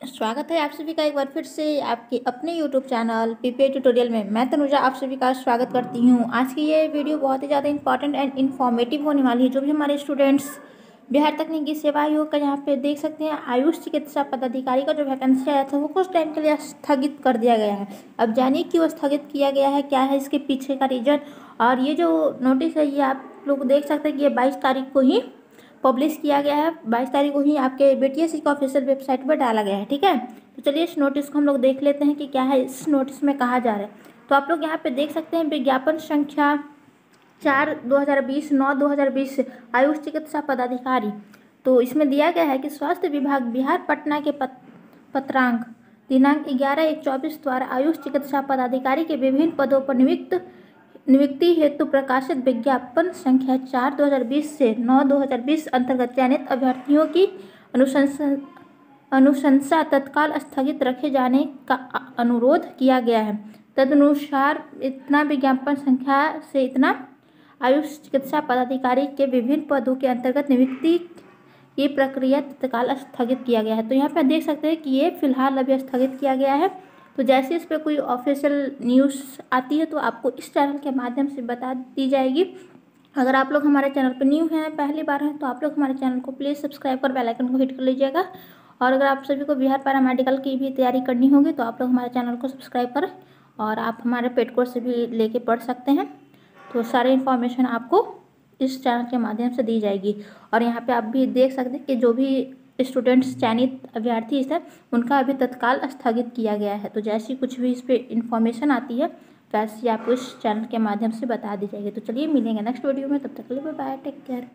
स्वागत है आप सभी का एक बार फिर से आपके अपने यूट्यूब चैनल पीपीए ट्यूटोरियल में। मैं तनुजा, आप सभी का स्वागत करती हूँ। आज की ये वीडियो बहुत ही ज़्यादा इंपॉर्टेंट एंड इन्फॉर्मेटिव होने वाली है, जो भी हमारे स्टूडेंट्स बिहार तकनीकी सेवा आयोग का यहाँ पे देख सकते हैं। आयुष चिकित्सा पदाधिकारी का जो वैकेंसी आया था, वो कुछ टाइम के लिए स्थगित कर दिया गया है। अब जानिए क्यों स्थगित किया गया है, क्या है इसके पीछे का रीजन और ये जो नोटिस है, ये आप लोग देख सकते हैं कि ये बाईस तारीख को ही पब्लिश किया गया है। बाईस तारीख को ही आपके बी टी का ऑफिशियल वेबसाइट पर डाला गया है ठीक है? तो चलिए इस नोटिस को हम लोग देख लेते हैं कि क्या है इस नोटिस में कहा जा रहा है। तो आप लोग यहाँ पे देख सकते हैं विज्ञापन संख्या चार दो हज़ार बीस नौ दो हज़ार बीस आयुष चिकित्सा पदाधिकारी। तो इसमें दिया गया है कि स्वास्थ्य विभाग बिहार पटना के पत, पत्रांक दिनांक ग्यारह एक चौबीस द्वारा आयुष चिकित्सा पदाधिकारी के विभिन्न पदों पर नियुक्त नियुक्ति हेतु प्रकाशित विज्ञापन संख्या चार दो हज़ार बीस से नौ दो हज़ार बीस अंतर्गत चयनित अभ्यर्थियों की अनुशंसा अनुशंसा तत्काल स्थगित रखे जाने का अनुरोध किया गया है। तदनुसार इतना विज्ञापन संख्या से इतना आयुष चिकित्सा पदाधिकारी के विभिन्न पदों के अंतर्गत नियुक्ति की प्रक्रिया तत्काल स्थगित किया गया है। तो यहाँ पर देख सकते हैं कि ये फ़िलहाल अभी स्थगित किया गया है। तो जैसे इस पर कोई ऑफिशियल न्यूज़ आती है तो आपको इस चैनल के माध्यम से बता दी जाएगी। अगर आप लोग हमारे चैनल पर न्यू हैं, पहली बार हैं तो आप लोग हमारे चैनल को प्लीज़ सब्सक्राइब कर बेल आइकन को हिट कर लीजिएगा। और अगर आप सभी को बिहार पैरामेडिकल की भी तैयारी करनी होगी तो आप लोग हमारे चैनल को सब्सक्राइब करें और आप हमारे पेड कोर्स से भी लेके पढ़ सकते हैं। तो सारी इन्फॉर्मेशन आपको इस चैनल के माध्यम से दी जाएगी। और यहाँ पे आप भी देख सकते हैं कि जो भी स्टूडेंट्स चयनित अभ्यर्थी है उनका अभी तत्काल स्थगित किया गया है। तो जैसी कुछ भी इस पर इन्फॉर्मेशन आती है, वैसे आपको इस चैनल के माध्यम से बता दी जाएगी। तो चलिए मिलेंगे नेक्स्ट वीडियो में, तब तक के लिए बाय टेक केयर